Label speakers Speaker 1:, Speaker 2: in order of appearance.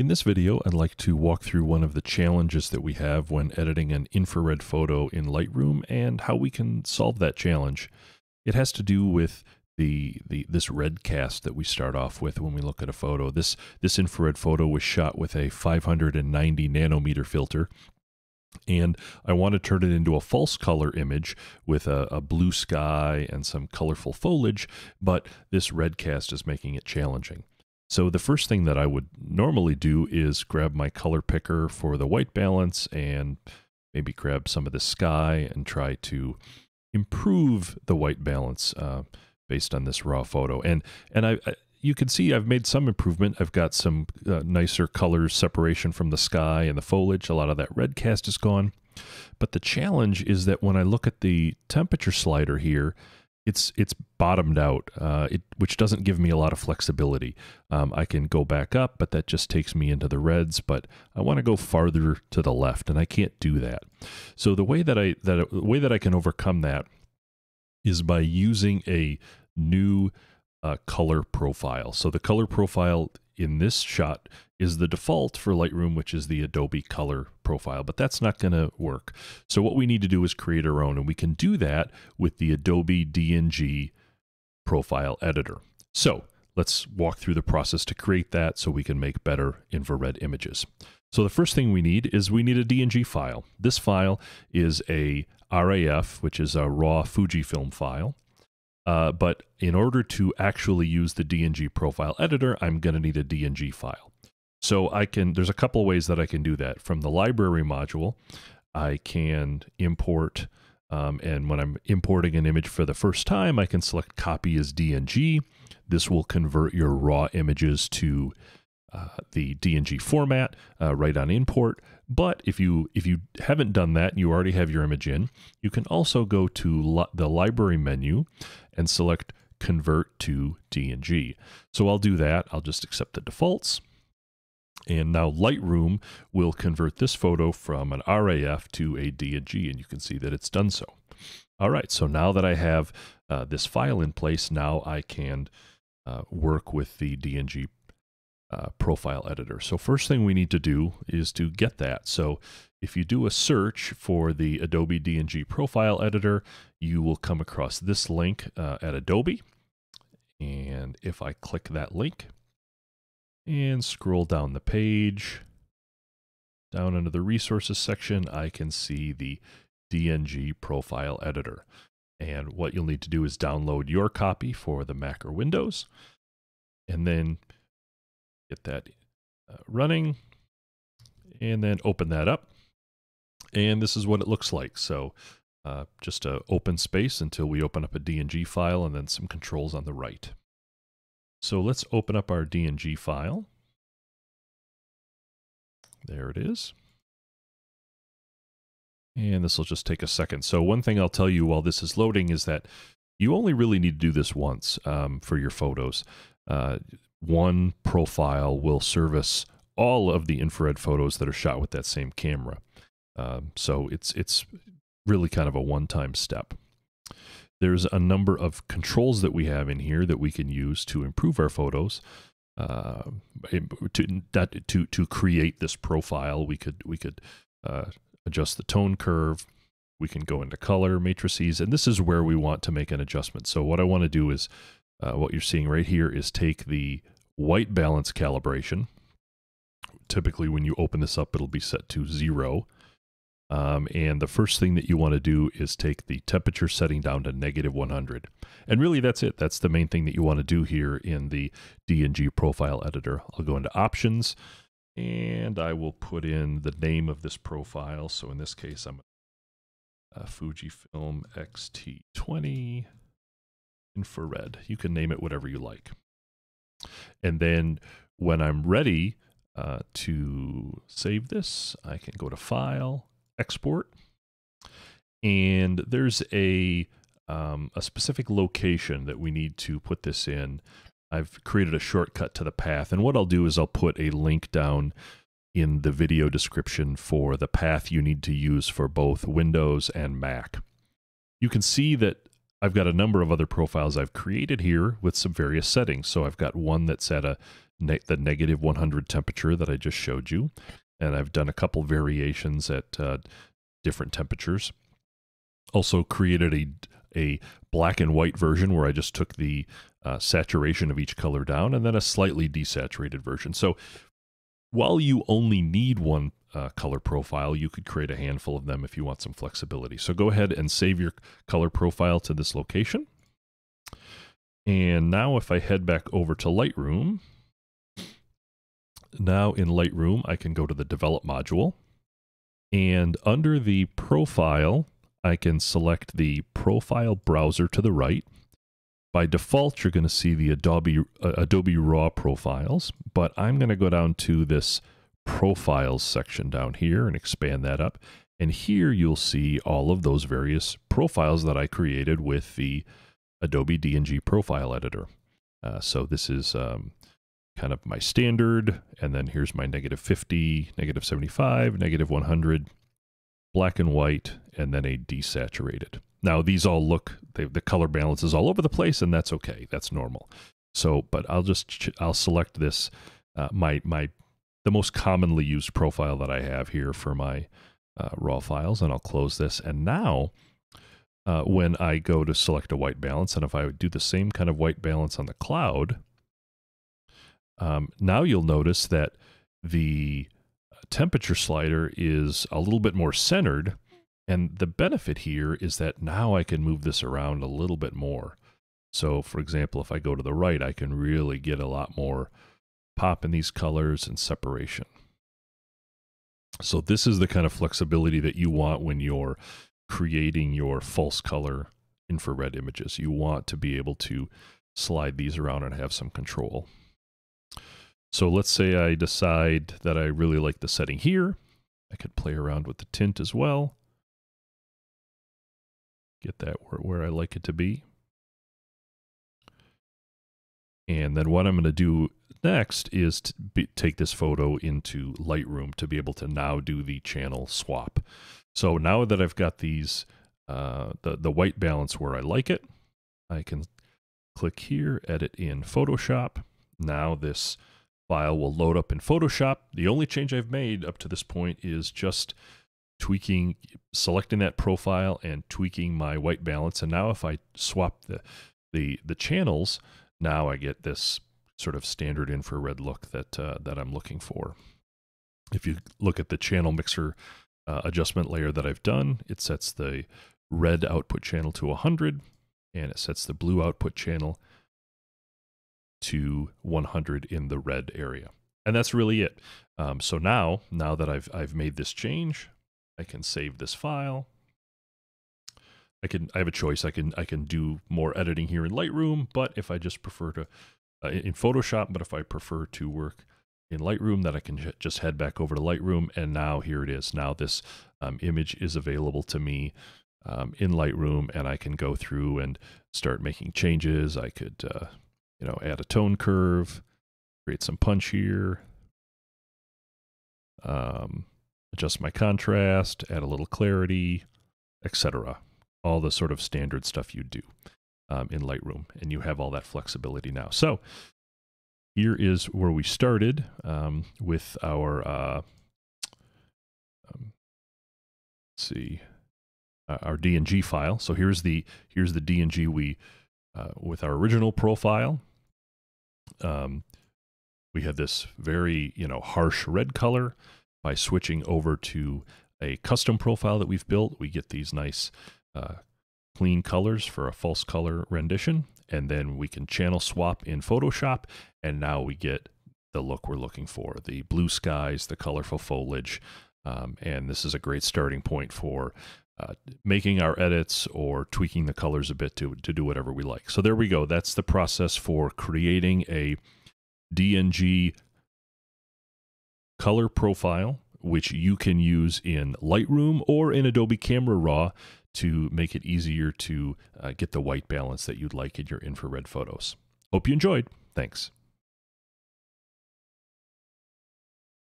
Speaker 1: In this video, I'd like to walk through one of the challenges that we have when editing an infrared photo in Lightroom and how we can solve that challenge. It has to do with the, the this red cast that we start off with when we look at a photo. This this infrared photo was shot with a 590 nanometer filter and I want to turn it into a false color image with a, a, blue sky and some colorful foliage, but this red cast is making it challenging. So the first thing that I would normally do is grab my color picker for the white balance and maybe grab some of the sky and try to improve the white balance uh, based on this raw photo. And and I, I, you can see I've made some improvement. I've got some uh, nicer colors separation from the sky and the foliage. A lot of that red cast is gone. But the challenge is that when I look at the temperature slider here, it's it's bottomed out, uh, it, which doesn't give me a lot of flexibility. Um, I can go back up, but that just takes me into the reds. But I want to go farther to the left, and I can't do that. So the way that I that the way that I can overcome that is by using a new uh, color profile. So the color profile in this shot is the default for Lightroom, which is the Adobe color profile, but that's not going to work. So what we need to do is create our own, and we can do that with the Adobe DNG profile editor. So let's walk through the process to create that so we can make better infrared images. So the first thing we need is we need a DNG file. This file is a RAF, which is a raw Fujifilm file. Uh, but in order to actually use the DNG profile editor, I'm going to need a DNG file. So I can, there's a couple ways that I can do that. From the library module, I can import, um, and when I'm importing an image for the first time, I can select copy as DNG. This will convert your raw images to uh, the DNG format uh, right on import. But if you if you haven't done that, and you already have your image in. You can also go to li the library menu and select convert to DNG. So I'll do that. I'll just accept the defaults. And now Lightroom will convert this photo from an RAF to a DNG, and you can see that it's done so. All right, so now that I have uh, this file in place, now I can uh, work with the DNG uh, profile editor. So first thing we need to do is to get that. So if you do a search for the Adobe DNG profile editor, you will come across this link uh, at Adobe. And if I click that link and scroll down the page, down into the resources section, I can see the DNG profile editor. And what you'll need to do is download your copy for the Mac or Windows. And then get that uh, running and then open that up. And this is what it looks like. So uh, just a open space until we open up a DNG file and then some controls on the right. So let's open up our DNG file. There it is. And this will just take a second. So one thing I'll tell you while this is loading is that you only really need to do this once um, for your photos. Uh, one profile will service all of the infrared photos that are shot with that same camera. Um, so it's it's really kind of a one-time step. There's a number of controls that we have in here that we can use to improve our photos. Uh, to that to to create this profile, we could we could uh, adjust the tone curve. We can go into color matrices, and this is where we want to make an adjustment. So what I want to do is uh, what you're seeing right here is take the white balance calibration. Typically, when you open this up, it'll be set to zero. Um, and the first thing that you want to do is take the temperature setting down to negative 100. And really, that's it. That's the main thing that you want to do here in the DNG profile editor. I'll go into options and I will put in the name of this profile. So in this case, I'm a Fujifilm X-T20 infrared. You can name it whatever you like. And then when I'm ready uh, to save this, I can go to File, Export, and there's a um, a specific location that we need to put this in. I've created a shortcut to the path, and what I'll do is I'll put a link down in the video description for the path you need to use for both Windows and Mac. You can see that I've got a number of other profiles I've created here with some various settings. So I've got one that's at a ne- the negative 100 temperature that I just showed you. And I've done a couple variations at uh, different temperatures. Also created a, a black and white version where I just took the uh, saturation of each color down and then a slightly desaturated version. So while you only need one uh, color profile, you could create a handful of them if you want some flexibility. So go ahead and save your color profile to this location. And now if I head back over to Lightroom, now in Lightroom, I can go to the Develop module. And under the Profile, I can select the Profile browser to the right. By default, you're going to see the Adobe, uh, Adobe RAW profiles, but I'm going to go down to this Profiles section down here and expand that up. And here you'll see all of those various profiles that I created with the Adobe DNG Profile Editor. Uh, so this is um, kind of my standard, and then here's my negative 50, negative 75, negative 100, black and white, and then a desaturated. Now these all look, they, the color balance is all over the place, and that's okay. That's normal. So, but I'll just, I'll select this, uh, my, my, the most commonly used profile that I have here for my uh, raw files, and I'll close this. And now, uh, when I go to select a white balance, and if I do the same kind of white balance on the cloud, um, now you'll notice that the temperature slider is a little bit more centered. And the benefit here is that now I can move this around a little bit more. So for example, if I go to the right, I can really get a lot more pop in these colors and separation. So this is the kind of flexibility that you want when you're creating your false color infrared images. You want to be able to slide these around and have some control. So let's say I decide that I really like the setting here. I could play around with the tint as well. Get that where, where I like it to be. And then what I'm going to do next is to be, take this photo into Lightroom to be able to now do the channel swap. So now that I've got these, uh, the, the white balance where I like it, I can click here, edit in Photoshop. Now this file will load up in Photoshop. The only change I've made up to this point is just tweaking, selecting that profile and tweaking my white balance. And now if I swap the, the, the channels, now I get this sort of standard infrared look that, uh, that I'm looking for. If you look at the channel mixer uh, adjustment layer that I've done, it sets the red output channel to 100 and it sets the blue output channel to 100 in the red area. And that's really it. Um, so now, now that I've, I've made this change, I can save this file. I can, I have a choice. I can, I can do more editing here in Lightroom, but if I just prefer to, uh, in Photoshop, but if I prefer to work in Lightroom, that I can just head back over to Lightroom. And now here it is. Now this um, image is available to me um, in Lightroom and I can go through and start making changes. I could, uh, you know, add a tone curve, create some punch here, um, adjust my contrast, add a little clarity, etc. All the sort of standard stuff you do um, in Lightroom, and you have all that flexibility now. So here is where we started um, with our, uh, um, let's see, uh, our DNG file. So here's the here's the DNG we uh, with our original profile um, we had this very, you know, harsh red color. By switching over to a custom profile that we've built, we get these nice uh, clean colors for a false color rendition. And then we can channel swap in Photoshop. And now we get the look we're looking for, the blue skies, the colorful foliage. Um, and this is a great starting point for uh, making our edits or tweaking the colors a bit to, to do whatever we like. So there we go. That's the process for creating a DNG color profile, which you can use in Lightroom or in Adobe Camera Raw to make it easier to uh, get the white balance that you'd like in your infrared photos. Hope you enjoyed. Thanks.